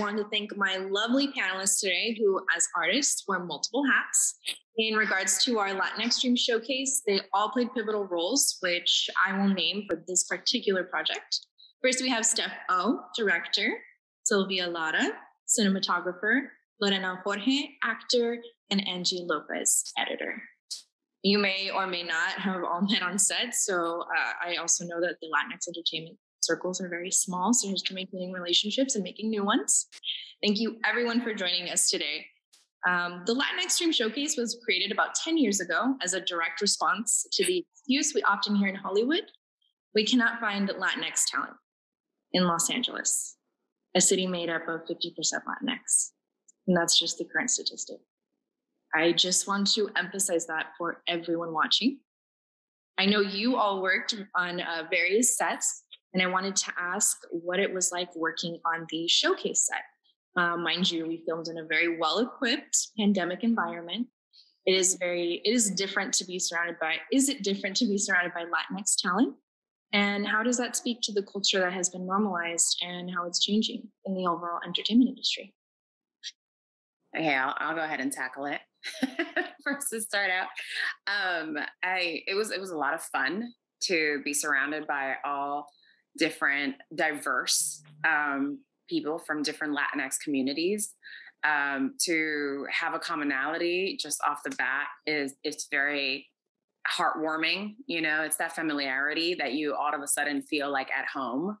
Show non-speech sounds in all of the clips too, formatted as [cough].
want to thank my lovely panelists today who, as artists, wear multiple hats. In regards to our Latinx Stream Showcase, they all played pivotal roles, which I will name for this particular project. First, we have Steph O, director, Sylvia Lara, cinematographer, Lorena Jorge, actor, and Angie Lopez, editor. You may or may not have all [laughs] met on set, so uh, I also know that the Latinx entertainment circles are very small. So to maintaining relationships and making new ones. Thank you everyone for joining us today. Um, the Latinx Stream Showcase was created about 10 years ago as a direct response to the excuse we often hear in Hollywood. We cannot find Latinx talent in Los Angeles, a city made up of 50% Latinx. And that's just the current statistic. I just want to emphasize that for everyone watching. I know you all worked on uh, various sets and I wanted to ask what it was like working on the showcase set. Uh, mind you, we filmed in a very well equipped pandemic environment. It is very, it is different to be surrounded by, is it different to be surrounded by Latinx talent? And how does that speak to the culture that has been normalized and how it's changing in the overall entertainment industry? Okay, I'll, I'll go ahead and tackle it [laughs] first to start out. Um, I it was it was a lot of fun to be surrounded by all different diverse um, people from different Latinx communities. Um, to have a commonality just off the bat is it's very heartwarming. You know, it's that familiarity that you all of a sudden feel like at home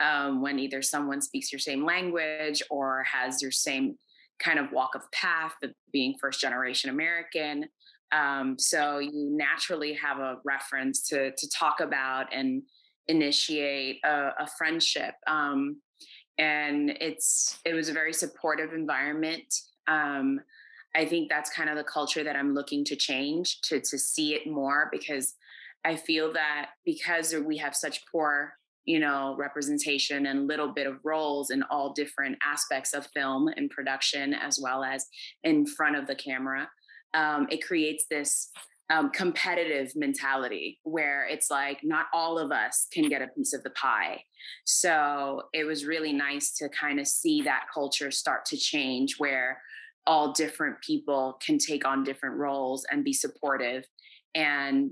um, when either someone speaks your same language or has your same kind of walk of path of being first generation American. Um, so you naturally have a reference to to talk about and initiate a, a friendship. Um, and it's it was a very supportive environment. Um, I think that's kind of the culture that I'm looking to change to to see it more because I feel that because we have such poor you know representation and little bit of roles in all different aspects of film and production as well as in front of the camera um, it creates this um, competitive mentality where it's like not all of us can get a piece of the pie. So it was really nice to kind of see that culture start to change where all different people can take on different roles and be supportive and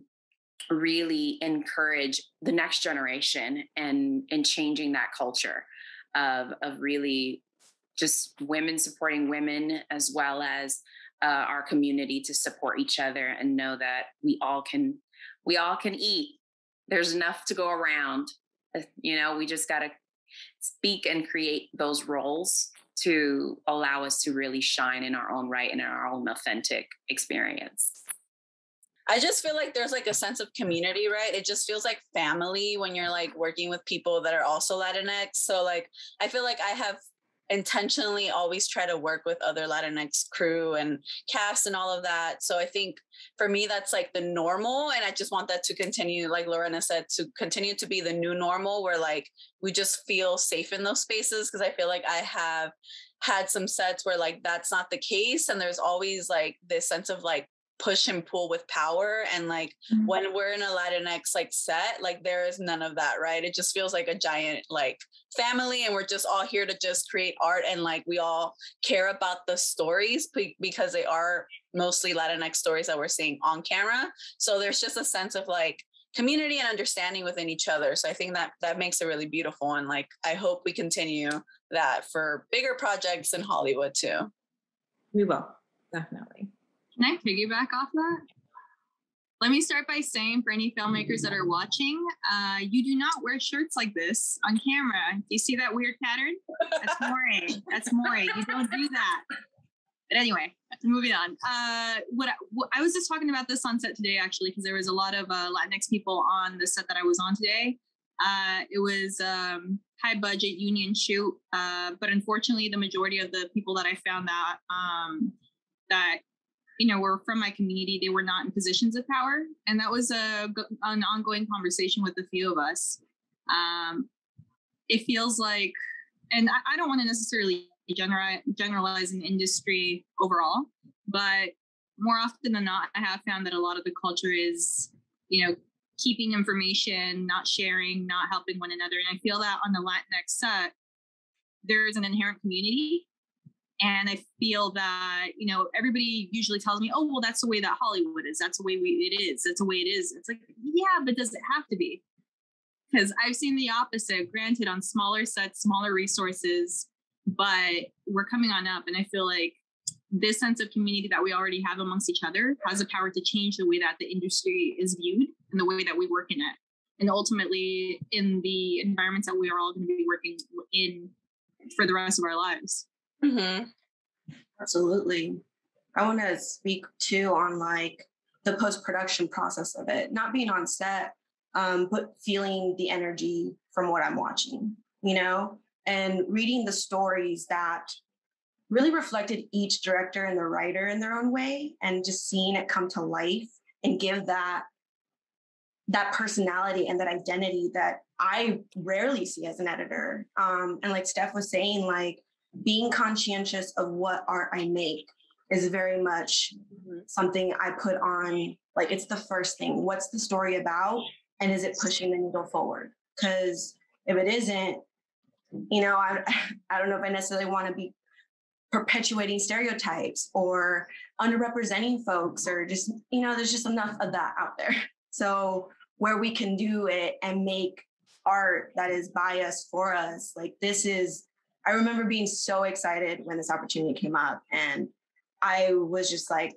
really encourage the next generation and in changing that culture of of really just women supporting women as well as uh, our community to support each other and know that we all can we all can eat there's enough to go around you know we just got to speak and create those roles to allow us to really shine in our own right and in our own authentic experience I just feel like there's like a sense of community, right? It just feels like family when you're like working with people that are also Latinx. So like I feel like I have intentionally always try to work with other Latinx crew and cast and all of that. So I think for me, that's like the normal. And I just want that to continue, like Lorena said, to continue to be the new normal where like we just feel safe in those spaces. Cause I feel like I have had some sets where like that's not the case. And there's always like this sense of like push and pull with power and like mm-hmm. when we're in a latinx like set like there is none of that right? It just feels like a giant like family and we're just all here to just create art and like we all care about the stories because they are mostly latinx stories that we're seeing on camera. So there's just a sense of like community and understanding within each other. So i think that that makes it really beautiful and like i hope we continue that for bigger projects in hollywood too. We will definitely can I piggyback off that? Let me start by saying for any filmmakers that are watching, uh, you do not wear shirts like this on camera. Do you see that weird pattern? That's moiré. That's moiré. You don't do that. But anyway, moving on. Uh, what, I, what, I, was just talking about this on set today, actually, because there was a lot of uh, Latinx people on the set that I was on today. Uh, it was um, high budget union shoot, uh, but unfortunately, the majority of the people that I found that um, that you know were from my community they were not in positions of power. And that was a an ongoing conversation with a few of us. Um, it feels like and i, I don't want to necessarily generalize, generalize an industry overall but more often than not i have found that a lot of the culture is you know keeping information not sharing not helping one another. And i feel that on the latinx set there's an inherent community and i feel that you know everybody usually tells me oh well that's the way that hollywood is. That's the way we, it is. That's the way it is. It's like yeah but does it have to be? Because i've seen the opposite. Granted on smaller sets smaller resources but we're coming on up and i feel like this sense of community that we already have amongst each other has the power to change the way that the industry is viewed and the way that we work in it. And ultimately in the environments that we are all going to be working in for the rest of our lives Mm-hmm. Absolutely. I want to speak too on like the post production process of it, not being on set, um, but feeling the energy from what I'm watching, you know, and reading the stories that really reflected each director and the writer in their own way, and just seeing it come to life and give that that personality and that identity that I rarely see as an editor. Um, and like Steph was saying, like being conscientious of what art I make is very much mm-hmm. something I put on. Like it's the first thing. What's the story about? And is it pushing the needle forward? Because if it isn't, you know, I [laughs] I don't know if I necessarily want to be perpetuating stereotypes or underrepresenting folks or just, you know, there's just enough of that out there. [laughs] So where we can do it and make art that is by us for us, like this is I remember being so excited when this opportunity came up and I was just like,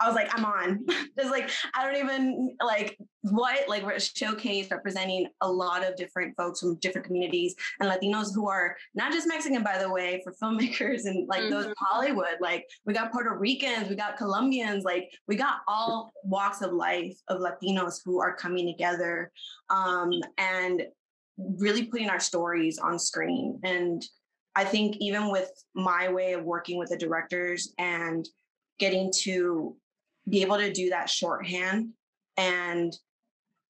I was like, I'm on. [laughs] It's like, I don't even like what, like we're a showcase representing a lot of different folks from different communities and Latinos who are not just Mexican, by the way, for [laughs] filmmakers and like mm-hmm. those Hollywood. Like we got Puerto Ricans, we got Colombians, like we got all walks of life of Latinos who are coming together. Um, and really putting our stories on screen. And I think even with my way of working with the directors and getting to be able to do that shorthand and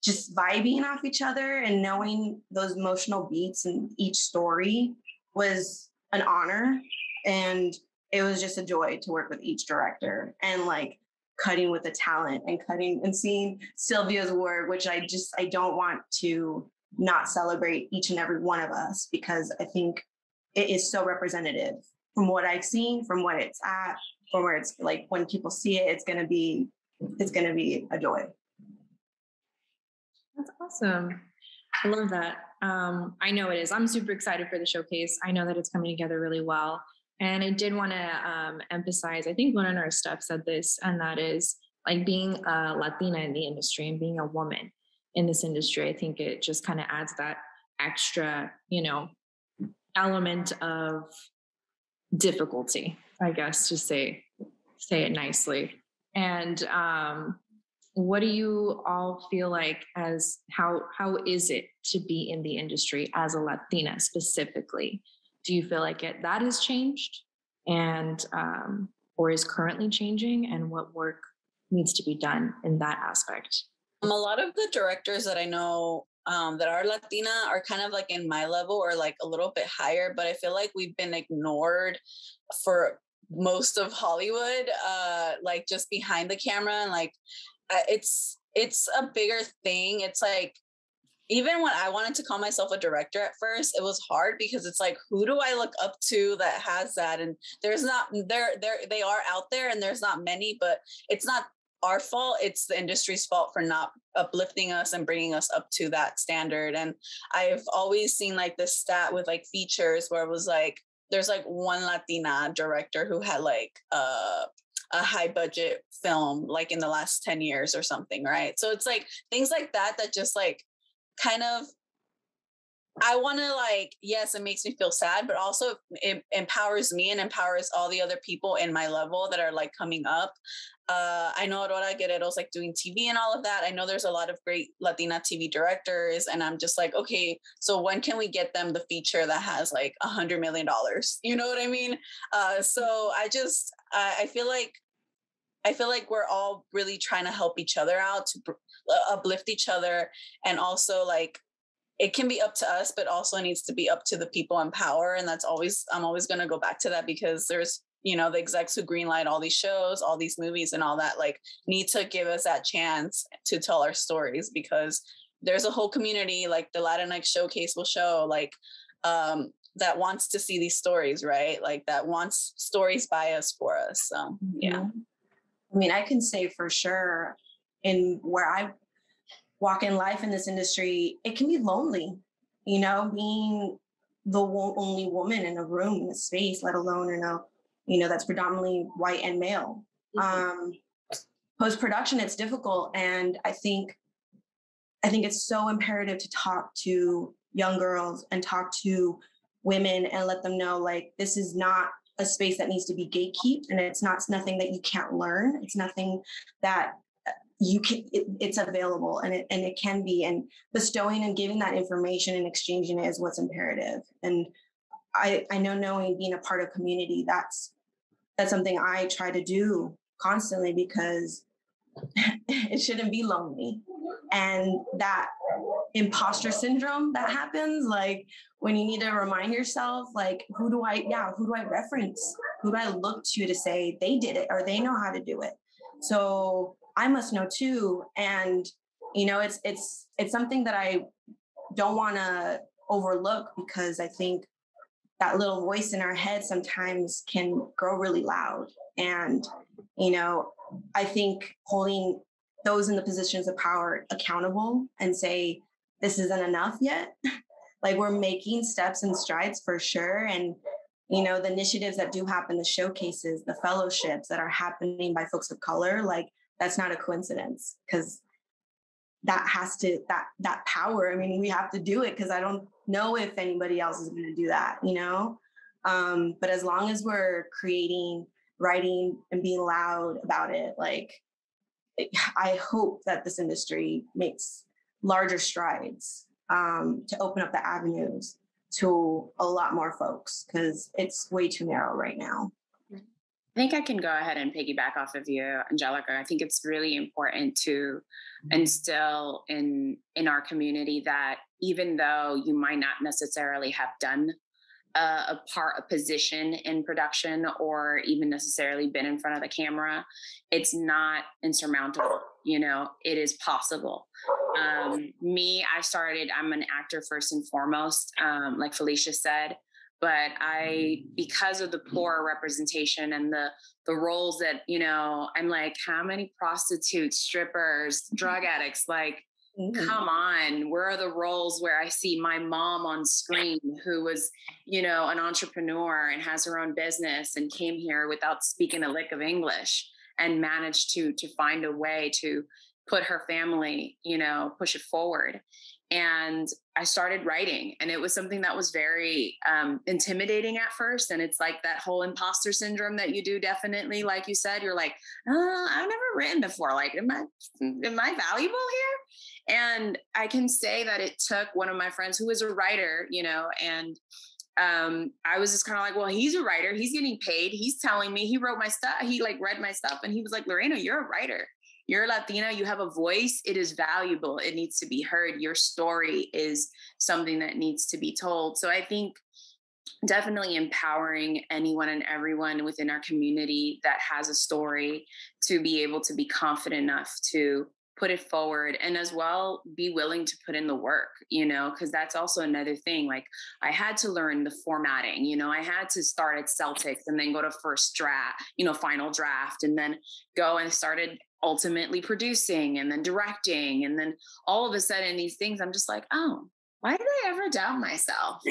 just vibing off each other and knowing those emotional beats in each story was an honor. And it was just a joy to work with each director and like cutting with the talent and cutting and seeing Sylvia's work, which I just I don't want to not celebrate each and every one of us because I think it is so representative from what I've seen, from what it's at, from where it's like when people see it, it's gonna be it's gonna be a joy. That's awesome. I love that. Um, I know it is. I'm super excited for the showcase. I know that it's coming together really well. And I did want to um, emphasize, I think one of our staff said this, and that is like being a Latina in the industry and being a woman in this industry. I think it just kind of adds that extra, you know, element of difficulty, I guess, to say say it nicely. And um, what do you all feel like as how how is it to be in the industry as a Latina specifically? Do you feel like it that has changed and um, or is currently changing, and what work needs to be done in that aspect? Um, a lot of the directors that I know um, that are Latina are kind of like in my level or like a little bit higher, but I feel like we've been ignored for most of Hollywood, uh, like just behind the camera, and like it's it's a bigger thing. It's like even when I wanted to call myself a director at first, it was hard because it's like, who do I look up to that has that? And there's not there there they are out there, and there's not many, but it's not our fault it's the industry's fault for not uplifting us and bringing us up to that standard and i've always seen like this stat with like features where it was like there's like one latina director who had like uh a high budget film like in the last 10 years or something right so it's like things like that that just like kind of I want to like, yes, it makes me feel sad, but also it empowers me and empowers all the other people in my level that are like coming up. Uh, I know Aurora Guerrero's like doing TV and all of that. I know there's a lot of great Latina TV directors, and I'm just like, okay, so when can we get them the feature that has like a hundred million dollars? You know what I mean? Uh, so I just, I, I feel like I feel like we're all really trying to help each other out to uh, uplift each other and also like it can be up to us, but also needs to be up to the people in power. And that's always, I'm always going to go back to that because there's, you know, the execs who greenlight all these shows, all these movies and all that, like need to give us that chance to tell our stories because there's a whole community like the Latinx showcase will show like um, that wants to see these stories, right? Like that wants stories by us for us. So yeah. Mm-hmm. I mean, I can say for sure in where I walk in life in this industry, it can be lonely, you know, being the only woman in a room in a space, let alone in a, you know, that's predominantly white and male. Mm-hmm. Um, Post production, it's difficult, and I think, I think it's so imperative to talk to young girls and talk to women and let them know like this is not a space that needs to be gatekept and it's not it's nothing that you can't learn it's nothing that you can it, it's available and it and it can be and bestowing and giving that information and exchanging it is what's imperative and i i know knowing being a part of community that's that's something i try to do constantly because [laughs] it shouldn't be lonely and that imposter syndrome that happens like when you need to remind yourself like who do i yeah who do i reference who do i look to to say they did it or they know how to do it so I must know too. And you know, it's it's it's something that I don't want to overlook because I think that little voice in our head sometimes can grow really loud. And you know, I think holding those in the positions of power accountable and say this isn't enough yet. [laughs] like we're making steps and strides for sure and you know the initiatives that do happen the showcases the fellowships that are happening by folks of color like that's not a coincidence because that has to that that power. I mean we have to do it because i don't know if anybody else is going to do that you know? Um but as long as we're creating writing and being loud about it like i hope that this industry makes larger strides um, to open up the avenues to a lot more folks because it's way too narrow right now I think I can go ahead and piggyback off of you, Angelica. I think it's really important to instill in in our community that even though you might not necessarily have done a, a part, a position in production, or even necessarily been in front of the camera, it's not insurmountable. You know, it is possible. Um, me, I started. I'm an actor first and foremost, um, like Felicia said but I because of the poor representation and the the roles that you know I'm like how many prostitutes strippers drug addicts like mm-hmm. come on where are the roles where I see my mom on screen who was you know an entrepreneur and has her own business and came here without speaking a lick of English and managed to to find a way to put her family you know push it forward and I started writing, and it was something that was very um, intimidating at first. And it's like that whole imposter syndrome that you do. Definitely, like you said, you're like, oh, I've never written before. Like, am I am I valuable here? And I can say that it took one of my friends who was a writer, you know, and um, I was just kind of like, well, he's a writer. He's getting paid. He's telling me he wrote my stuff. He like read my stuff, and he was like, Lorena, you're a writer you're Latina, you have a voice, it is valuable, it needs to be heard. Your story is something that needs to be told. So I think definitely empowering anyone and everyone within our community that has a story to be able to be confident enough to put it forward and as well be willing to put in the work you know because that's also another thing like i had to learn the formatting you know i had to start at Celtx and then go to first draft you know final draft and then go and started ultimately producing and then directing and then all of a sudden these things i'm just like oh why did i ever doubt myself? [laughs]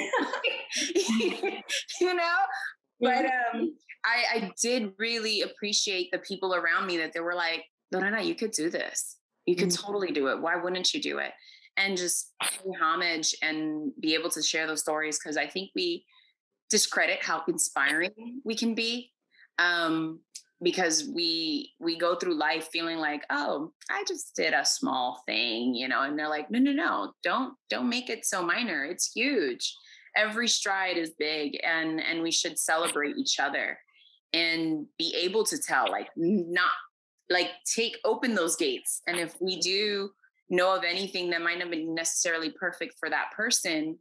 You know? But um I, I did really appreciate the people around me that they were like no no no you could do this. You could mm-hmm. totally do it. Why wouldn't you do it? And just pay homage and be able to share those stories because i think we discredit how inspiring we can be. Um, because we we go through life feeling like oh i just did a small thing you know and they're like no no no don't don't make it so minor it's huge. Every stride is big and and we should celebrate each other and be able to tell like not like take open those gates and if we do know of anything that might not be necessarily perfect for that person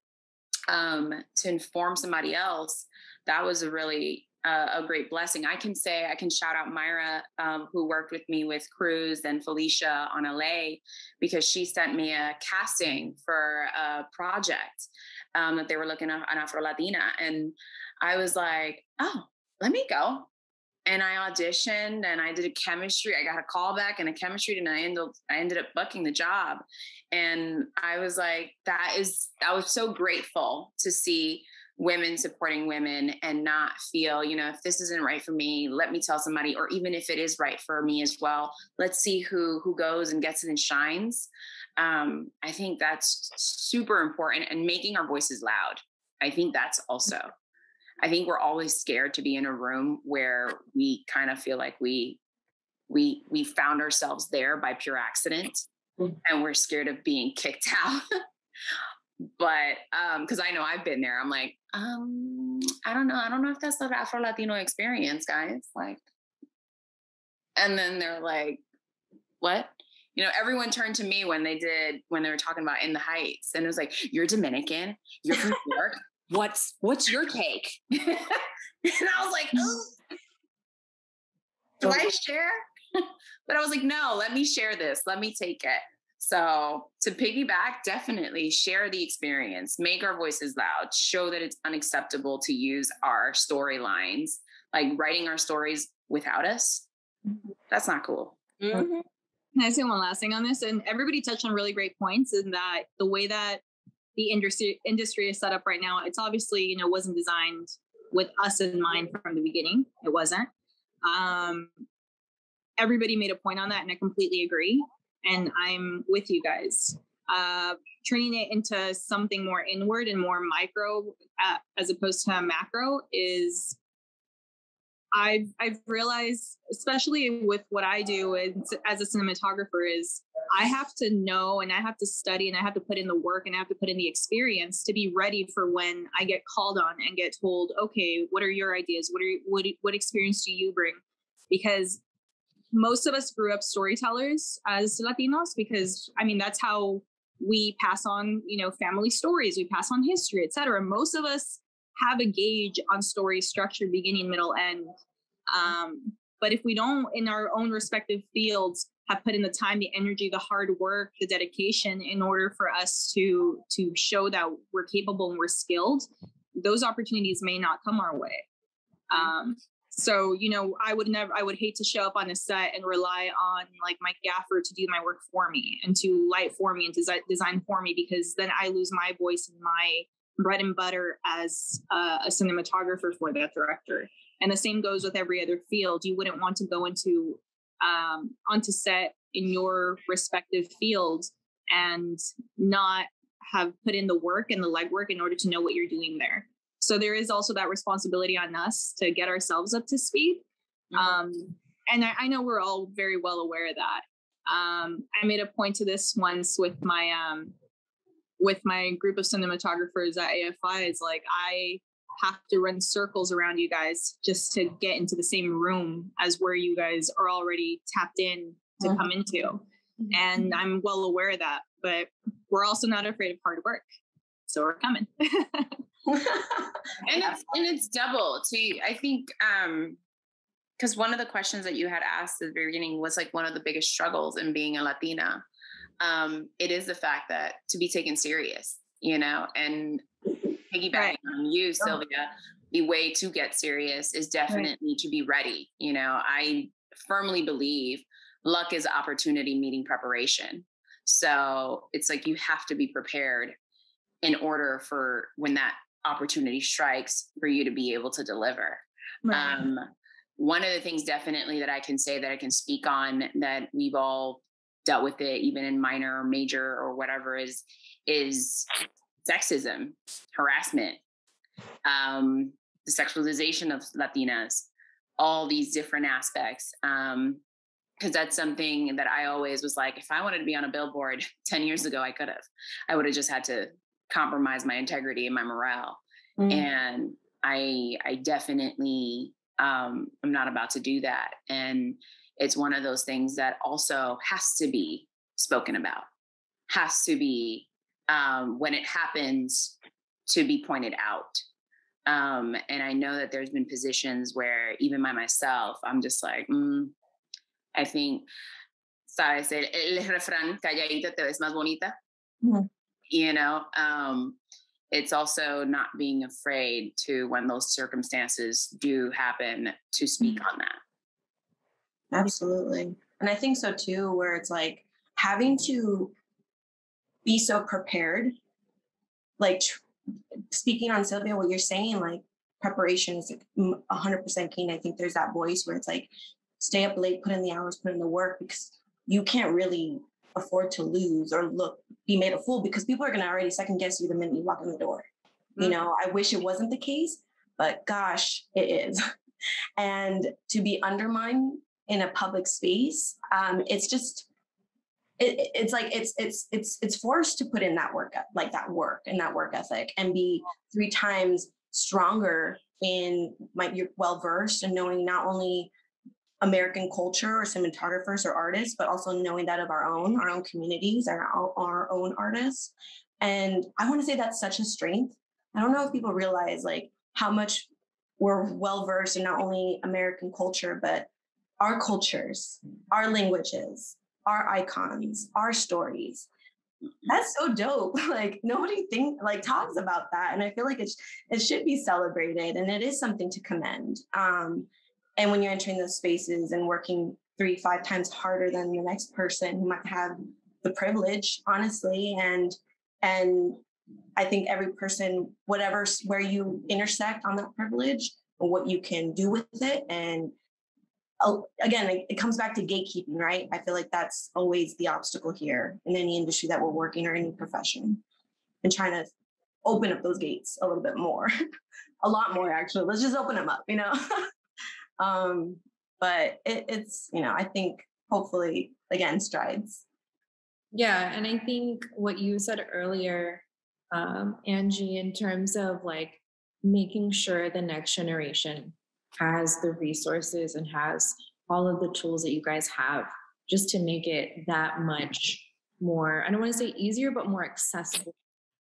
um to inform somebody else that was a really a, a great blessing. I can say, I can shout out Myra, um, who worked with me with Cruz and Felicia on LA, because she sent me a casting for a project um, that they were looking at an Afro Latina. And I was like, oh, let me go. And I auditioned and I did a chemistry. I got a call back and a chemistry, and I ended I ended up booking the job. And I was like, that is I was so grateful to see women supporting women and not feel, you know, if this isn't right for me, let me tell somebody, or even if it is right for me as well, let's see who who goes and gets it and shines. Um, I think that's super important and making our voices loud. I think that's also. I think we're always scared to be in a room where we kind of feel like we we we found ourselves there by pure accident mm. and we're scared of being kicked [laughs] out but um because i know i've been there i'm like um i don't know i don't know if that's the afro latino experience guys like and then they're like what? You know everyone turned to me when they did when they were talking about in the heights and it was like you're dominican? You're from new york? What's what's your take? [laughs] And i was like oh, do i share? [laughs] But i was like no let me share this let me take it so, to piggyback, definitely share the experience, make our voices loud, show that it's unacceptable to use our storylines, like writing our stories without us. Mm-hmm. That's not cool. Mm-hmm. Can I say one last thing on this? And everybody touched on really great points in that the way that the industry industry is set up right now, it's obviously, you know, wasn't designed with us in mind from the beginning. It wasn't. Um, everybody made a point on that, and I completely agree and I'm with you guys. Uh, turning it into something more inward and more micro uh, as opposed to macro is I've I've realized, especially with what I do as, as a cinematographer, is I have to know and I have to study and I have to put in the work and I have to put in the experience to be ready for when I get called on and get told, okay, what are your ideas? What are you, what what experience do you bring? Because most of us grew up storytellers as Latinos because I mean that's how we pass on, you know, family stories, we pass on history, etc. Most of us have a gauge on story structure, beginning, middle, end. Um, but if we don't, in our own respective fields, have put in the time, the energy, the hard work, the dedication in order for us to to show that we're capable and we're skilled, those opportunities may not come our way. Um, so you know i would never i would hate to show up on a set and rely on like my gaffer to do my work for me and to light for me and design design for me because then i lose my voice and my bread and butter as a, a cinematographer for that director. And the same goes with every other field. You wouldn't want to go into um, onto set in your respective field and not have put in the work and the legwork in order to know what you're doing there so there is also that responsibility on us to get ourselves up to speed. Mm-hmm. Um, and I, I, know we're all very well aware of that. Um, I made a point to this once with my um, with my group of cinematographers at AFI. Is like I have to run circles around you guys just to get into the same room as where you guys are already tapped in to mm-hmm. come into. And I'm well aware of that, but we're also not afraid of hard work. So we're coming. [laughs] [laughs] and it's and it's double too. I think um because one of the questions that you had asked at the very beginning was like one of the biggest struggles in being a Latina. Um, it is the fact that to be taken serious, you know, and piggybacking right. on you, Sylvia, the way to get serious is definitely right. to be ready. You know, I firmly believe luck is opportunity meeting preparation. So it's like you have to be prepared in order for when that opportunity strikes for you to be able to deliver. Right. Um, one of the things definitely that I can say that I can speak on that we've all dealt with it, even in minor or major or whatever, is is sexism, harassment, um, the sexualization of Latinas, all these different aspects. Um, because that's something that I always was like, if I wanted to be on a billboard [laughs] 10 years ago, I could have. I would have just had to compromise my integrity and my morale. Mm. And I I definitely um I'm not about to do that. And it's one of those things that also has to be spoken about, has to be um when it happens to be pointed out. Um, and I know that there's been positions where even by myself, I'm just like, mm, I think, sabes, el, el refrán, calladita te ves más bonita. Mm-hmm. You know, um, it's also not being afraid to, when those circumstances do happen, to speak mm-hmm. on that. Absolutely. And I think so too, where it's like having to be so prepared, like tr- speaking on Sylvia, what you're saying, like preparation is like 100% keen. I think there's that voice where it's like, stay up late, put in the hours, put in the work because you can't really afford to lose or look be made a fool because people are going to already second guess you the minute you walk in the door. Mm-hmm. You know, I wish it wasn't the case, but gosh, it is. [laughs] and to be undermined in a public space, um, it's just it, it's like it's it's it's it's forced to put in that work like that work and that work ethic and be three times stronger in like you're well versed and knowing not only American culture or cinematographers or artists, but also knowing that of our own, our own communities, our, our own artists. And I want to say that's such a strength. I don't know if people realize like how much we're well versed in not only American culture, but our cultures, our languages, our icons, our stories. That's so dope. [laughs] Like nobody think like talks about that, and I feel like it it should be celebrated, and it is something to commend. Um, and when you're entering those spaces and working three five times harder than the next person who might have the privilege, honestly, and and I think every person, whatever where you intersect on that privilege, what you can do with it, and oh, again, it, it, comes back to gatekeeping, right? I feel like that's always the obstacle here in any industry that we're working or any profession, and trying to open up those gates a little bit more, [laughs] a lot more actually. Let's just open them up, you know. [laughs] um, but it, it's you know, I think hopefully again strides. Yeah, and I think what you said earlier, um, Angie, in terms of like making sure the next generation has the resources and has all of the tools that you guys have just to make it that much more, I don't want to say easier, but more accessible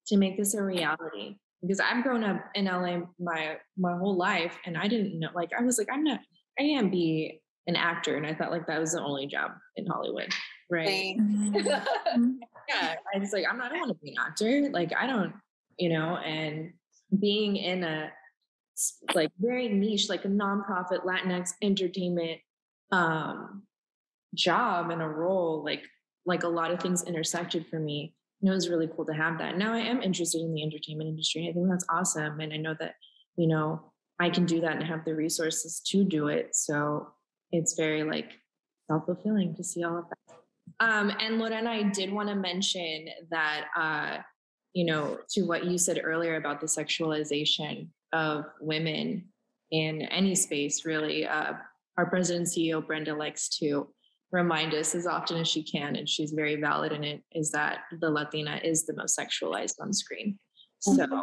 to make this a reality. Because I've grown up in LA my my whole life and I didn't know like I was like, I'm not I can't be an actor. And I thought like that was the only job in Hollywood. Right. [laughs] yeah. I was like, I'm not I don't want to be an actor. Like I don't, you know, and being in a like very niche, like a nonprofit Latinx entertainment um, job and a role, like like a lot of things intersected for me. It was really cool to have that. Now I am interested in the entertainment industry. I think that's awesome, and I know that you know I can do that and have the resources to do it. So it's very like self fulfilling to see all of that. Um, and Lorena, I did want to mention that uh, you know to what you said earlier about the sexualization of women in any space, really. Uh, our president CEO, Brenda, likes to remind us as often as she can, and she's very valid in it, is that the Latina is the most sexualized on screen. So mm-hmm.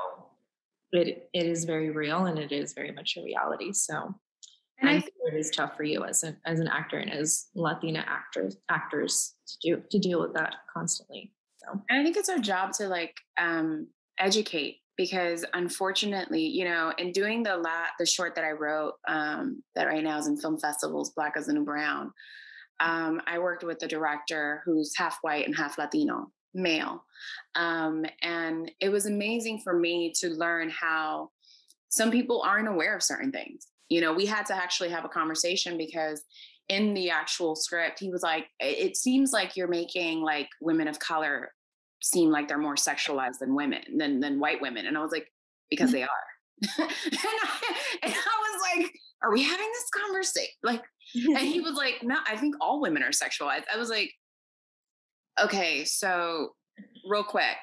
it, it is very real and it is very much a reality. So and I think it is tough for you as an as an actor and as Latina actors actors to do to deal with that constantly. So and I think it's our job to like um, educate because unfortunately, you know, in doing the la- the short that I wrote um, that right now is in film festivals, Black as the New Brown, um, I worked with a director who's half white and half Latino, male, um, and it was amazing for me to learn how some people aren't aware of certain things. You know, we had to actually have a conversation because in the actual script, he was like, "It seems like you're making like women of color seem like they're more sexualized than women than than white women. And i was like because they are. [laughs] And, I, and, I, was like are we having this conversation like and he [laughs] was like no i think all women are sexualized i was like okay so real quick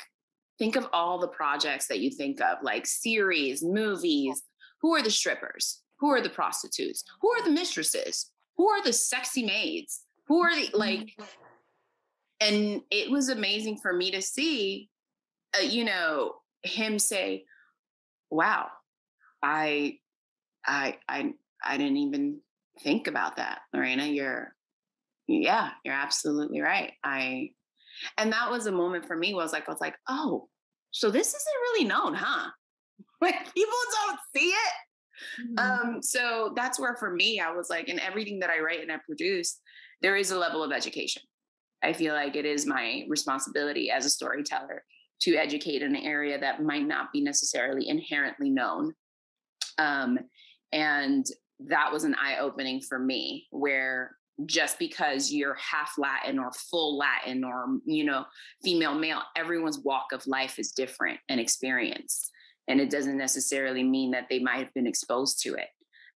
think of all the projects that you think of like series movies. Who are the strippers? Who are the prostitutes? Who are the mistresses? Who are the sexy maids? Who are the like and it was amazing for me to see uh, you know him say wow i i i i didn't even think about that lorena you're yeah you're absolutely right i and that was a moment for me was like i was like oh so this isn't really known huh [laughs] like people don't see it. Mm-hmm. Um, so that's where for me, I was like, in everything that I write and I produce, there is a level of education. I feel like it is my responsibility as a storyteller to educate in an area that might not be necessarily inherently known. Um, and that was an eye opening for me where just because you're half Latin or full Latin or, you know, female, male, everyone's walk of life is different and experience. And it doesn't necessarily mean that they might have been exposed to it.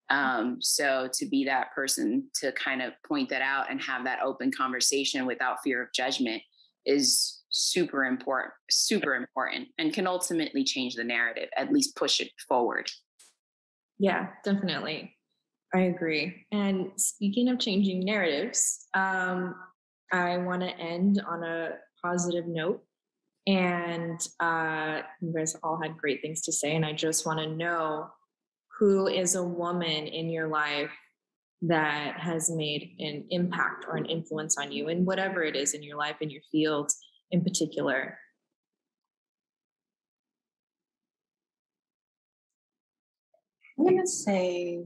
Um, so to be that person to kind of point that out and have that open conversation without fear of judgment is super important, super important, and can ultimately change the narrative, at least push it forward. Yeah, definitely. I agree. And speaking of changing narratives, um, I want to end on a positive note. And uh, you guys all had great things to say. And I just want to know who is a woman in your life that has made an impact or an influence on you in whatever it is in your life, in your field in particular. I'm gonna say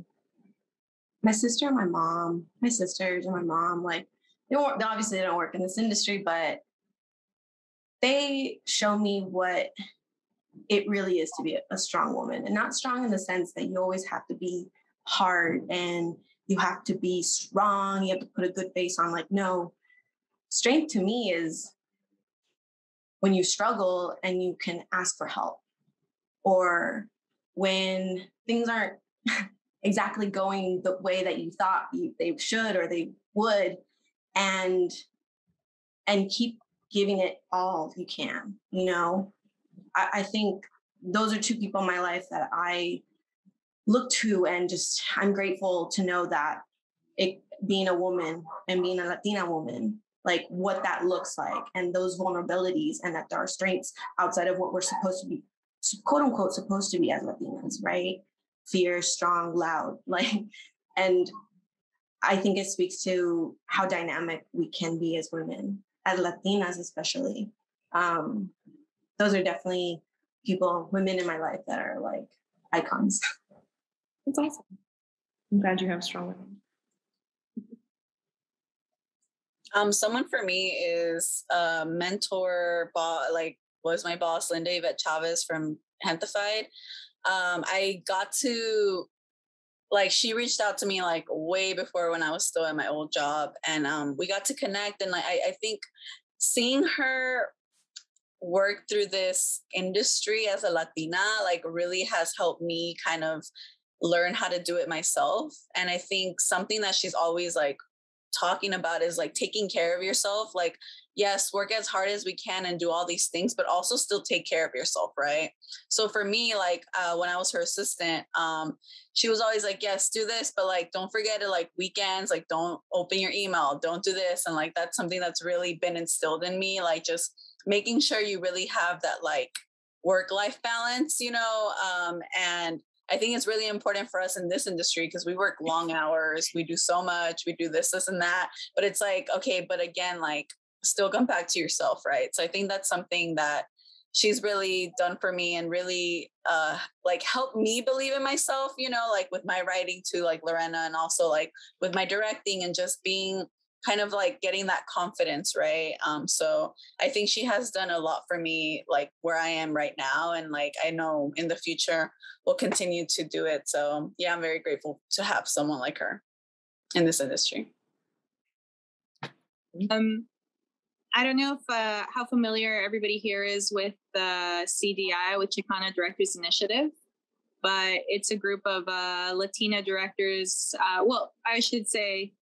my sister and my mom, my sisters and my mom, like they obviously they don't work in this industry, but they show me what it really is to be a strong woman. And not strong in the sense that you always have to be hard and you have to be strong, you have to put a good face on. Like, no, strength to me is when you struggle and you can ask for help or when things aren't [laughs] exactly going the way that you thought you, they should or they would and and keep giving it all you can you know? I, I think those are two people in my life that i look to and just i'm grateful to know that it being a woman and being a latina woman like what that looks like and those vulnerabilities and that there are strengths outside of what we're supposed to be quote unquote supposed to be as latinas right fierce, strong, loud. [laughs] Like, and I think it speaks to how dynamic we can be as women, as Latinas especially. Um, those are definitely people, women in my life that are like icons. That's awesome. I'm glad you have strong women. Um, someone for me is a mentor, boss, like was my boss, Linda Yvette Chavez from Gentefied um, I got to like she reached out to me like way before when I was still at my old job, and um, we got to connect. And like I, I think seeing her work through this industry as a Latina like really has helped me kind of learn how to do it myself. And I think something that she's always like talking about is like taking care of yourself. Like yes, work as hard as we can and do all these things, but also still take care of yourself, right? So for me, like uh, when I was her assistant, um, she was always like, yes, do this, but like don't forget to like weekends, like don't open your email, don't do this. And like that's something that's really been instilled in me, like just making sure you really have that like work life balance, you know, um, and I think it's really important for us in this industry because we work long [laughs] hours, we do so much, we do this, this, and that. But it's like, okay, but again, like still come back to yourself, right? So I think that's something that she's really done for me and really uh like helped me believe in myself, you know, like with my writing to like Lorena and also like with my directing and just being kind of like getting that confidence, right? Um so I think she has done a lot for me like where I am right now and like I know in the future we'll continue to do it. So yeah, I'm very grateful to have someone like her in this industry. Um, I don't know if uh, how familiar everybody here is with the CDI, with Chicana Directors Initiative, but it's a group of uh, Latina directors. Uh, well, I should say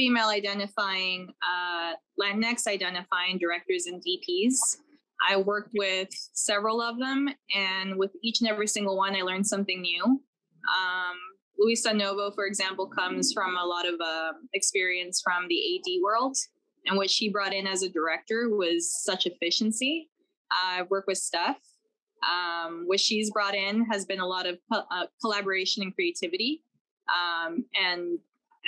female identifying, uh, Latinx identifying directors and DPs. I worked with several of them, and with each and every single one, I learned something new. Um, Luisa Novo, for example, comes from a lot of uh, experience from the AD world and what she brought in as a director was such efficiency. I work with Steph. Um, what she's brought in has been a lot of uh, collaboration and creativity. Um, and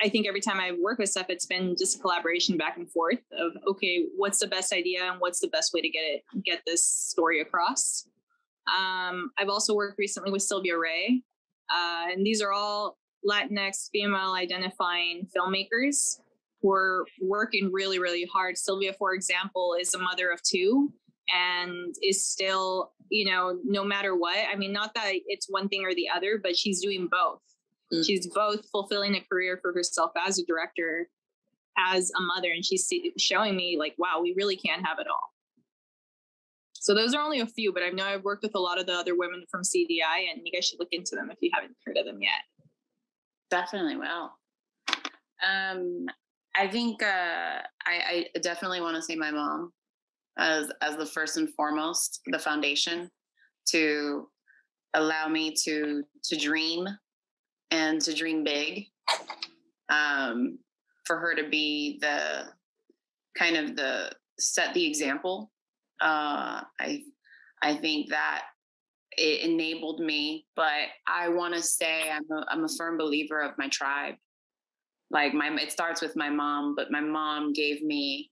I think every time I work with Steph, it's been just a collaboration back and forth of okay, what's the best idea and what's the best way to get it get this story across. Um, I've also worked recently with Sylvia Ray, uh, and these are all Latinx female identifying filmmakers who are working really, really hard. Sylvia, for example, is a mother of two and is still, you know, no matter what. I mean, not that it's one thing or the other, but she's doing both. Mm. She's both fulfilling a career for herself as a director, as a mother, and she's showing me like, wow, we really can have it all. So those are only a few, but I know I've worked with a lot of the other women from CDI, and you guys should look into them if you haven't heard of them yet. Definitely will. Um, I think uh, I, I definitely want to say my mom as as the first and foremost, the foundation to allow me to to dream and to dream big. Um, for her to be the kind of the set the example uh, I I think that it enabled me, but I want to say I'm a, I'm a firm believer of my tribe. Like my, it starts with my mom, but my mom gave me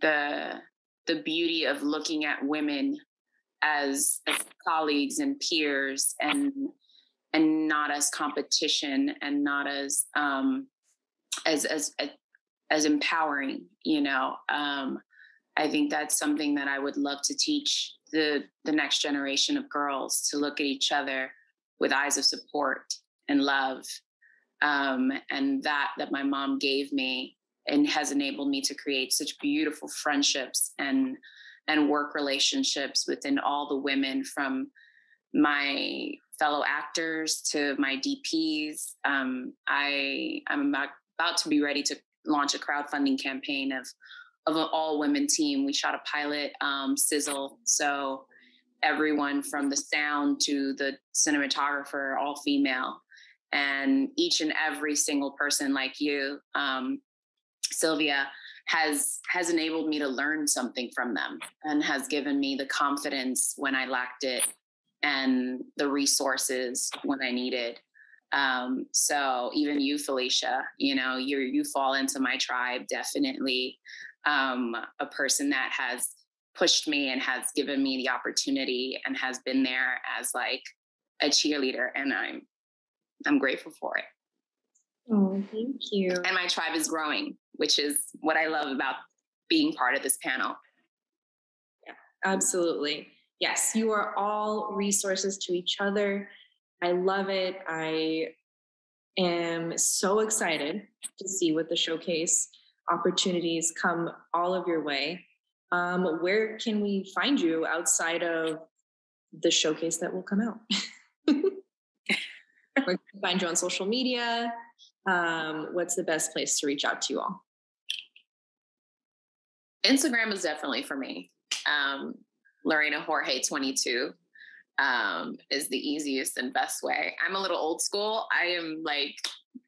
the the beauty of looking at women as as colleagues and peers and and not as competition and not as um as as as empowering you know um I think that's something that I would love to teach the the next generation of girls to look at each other with eyes of support and love. Um, and that that my mom gave me and has enabled me to create such beautiful friendships and and work relationships within all the women from my fellow actors to my DPs. Um, I I'm about, about to be ready to launch a crowdfunding campaign of of an all women team. We shot a pilot um, sizzle. So everyone from the sound to the cinematographer, all female. And each and every single person like you, um, Sylvia, has has enabled me to learn something from them and has given me the confidence when I lacked it and the resources when I needed. Um, so even you, Felicia, you know, you you fall into my tribe definitely. Um, a person that has pushed me and has given me the opportunity and has been there as like a cheerleader and i'm i'm grateful for it. Oh thank you. And my tribe is growing which is what i love about being part of this panel. Yeah absolutely yes you are all resources to each other i love it i am so excited to see what the showcase opportunities come all of your way. Um, where can we find you outside of the showcase that will come out? [laughs] where find you on social media? Um, what's the best place to reach out to you all? Instagram is definitely for me. Um, Lorena Jorge 22 um, is the easiest and best way. I'm a little old school. I am like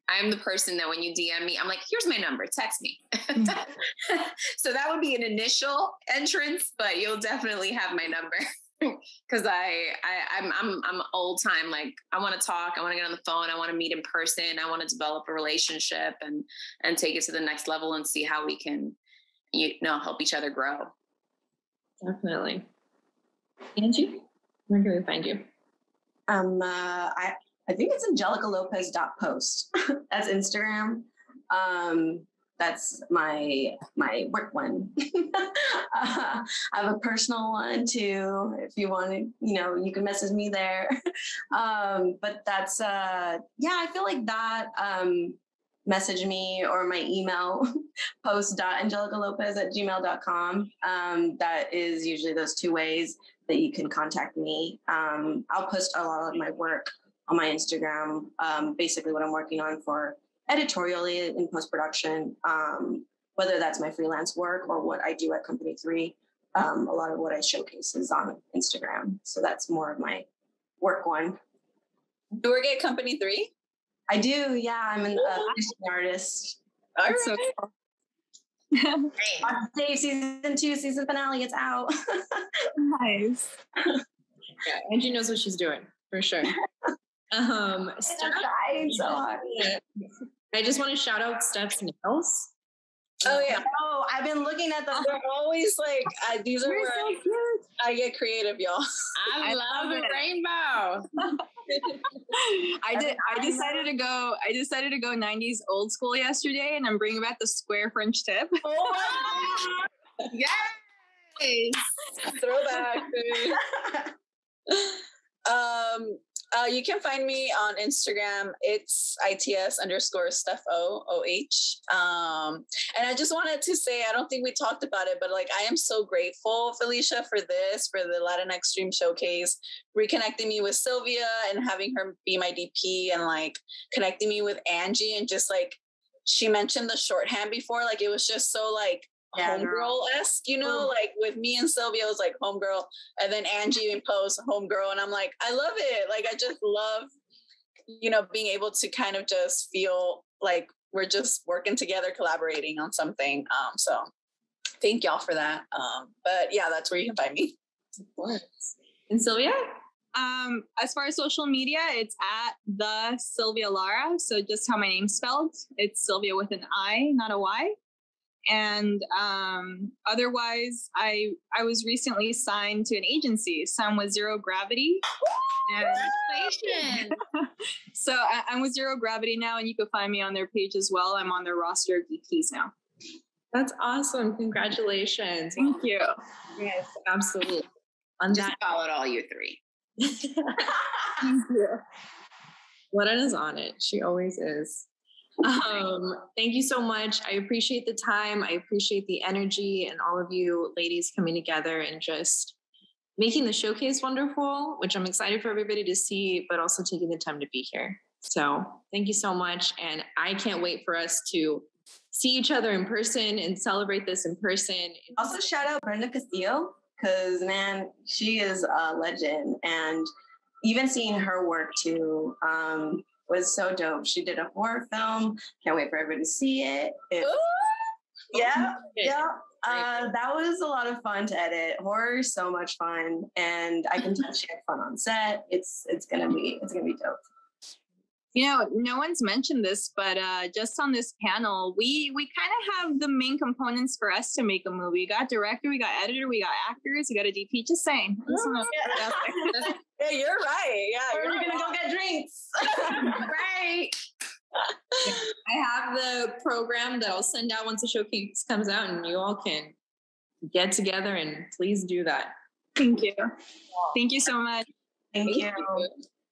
I'm the person that when you DM me, I'm like, here's my number, text me. Mm. [laughs] so that would be an initial entrance, but you'll definitely have my number. [laughs] Cause I, I I'm I'm I'm old time. Like I want to talk, I want to get on the phone, I want to meet in person, I want to develop a relationship and and take it to the next level and see how we can you know help each other grow. Definitely. Angie, where can we find you? Um uh, I I think it's angelicalopez.post. [laughs] that's Instagram. Um, that's my my work one. [laughs] uh, I have a personal one too. If you want to, you know, you can message me there. [laughs] um, but that's uh, yeah, I feel like that. Um, message me or my email post.angelicalopez at gmail.com. Um, that is usually those two ways that you can contact me. Um, I'll post a lot of my work on my Instagram, um, basically what I'm working on for editorially in post production, um, whether that's my freelance work or what I do at Company Three. Um, a lot of what I showcase is on Instagram, so that's more of my work one. You work at Company Three? I do. Yeah, I'm an uh, artist. All right. So cool. Day season two, season finale. It's out. [laughs] nice. Yeah, Angie knows what she's doing for sure. [laughs] Um, Steph, trying so hard. I just want to shout out Steph's nails. Oh yeah. Oh, I've been looking at them. [laughs] They're always like uh, these are We're where so I, cute. I get creative, y'all. I, I love, love the rainbow. [laughs] I did. I decided to go. I decided to go '90s old school yesterday, and I'm bringing back the square French tip. Oh [laughs] Yes. throwback. um uh, you can find me on Instagram. It's its underscore stuff O O H. Um, and I just wanted to say, I don't think we talked about it, but like I am so grateful, Felicia, for this, for the Latinx Stream Showcase, reconnecting me with Sylvia and having her be my DP, and like connecting me with Angie, and just like she mentioned the shorthand before, like it was just so like Yeah, homegirl esque, you know, like with me and Sylvia it was like homegirl, and then Angie imposed homegirl, and I'm like, I love it. Like I just love, you know, being able to kind of just feel like we're just working together, collaborating on something. Um, so thank y'all for that. Um, but yeah, that's where you can find me. Of course. And Sylvia? Um, as far as social media, it's at the Sylvia Lara. So just how my name's spelled. It's Sylvia with an I, not a Y. And um, otherwise, I I was recently signed to an agency, signed with Zero Gravity. And Congratulations. [laughs] so I, I'm with Zero Gravity now, and you can find me on their page as well. I'm on their roster of DPs now. That's awesome. Congratulations. Thank you. Yes, absolutely. On Just that, call it all you three. [laughs] Thank you. Lena's on it. She always is. Um, thank you so much. I appreciate the time. I appreciate the energy and all of you ladies coming together and just making the showcase wonderful, which I'm excited for everybody to see, but also taking the time to be here. So thank you so much. And I can't wait for us to see each other in person and celebrate this in person. Also, shout out Brenda Castillo because man, she is a legend, and even seeing her work too um, was so dope. She did a horror film. Can't wait for everybody to see it. It- yeah, yeah. Uh, that was a lot of fun to edit. Horror is so much fun, and I can tell she had fun on set. It's it's gonna be it's gonna be dope. You know, no one's mentioned this, but uh, just on this panel, we we kind of have the main components for us to make a movie. We got director, we got editor, we got actors, we got a DP. Just saying. Just wanna put it out there. Yeah, you're right. Yeah, We're you're gonna go get drinks. [laughs] right. [laughs] I have the program that I'll send out once the showcase comes out, and you all can get together and please do that. Thank you. Thank you so much. Thank you.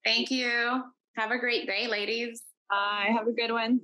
Thank you. Have a great day, ladies. Bye. Have a good one.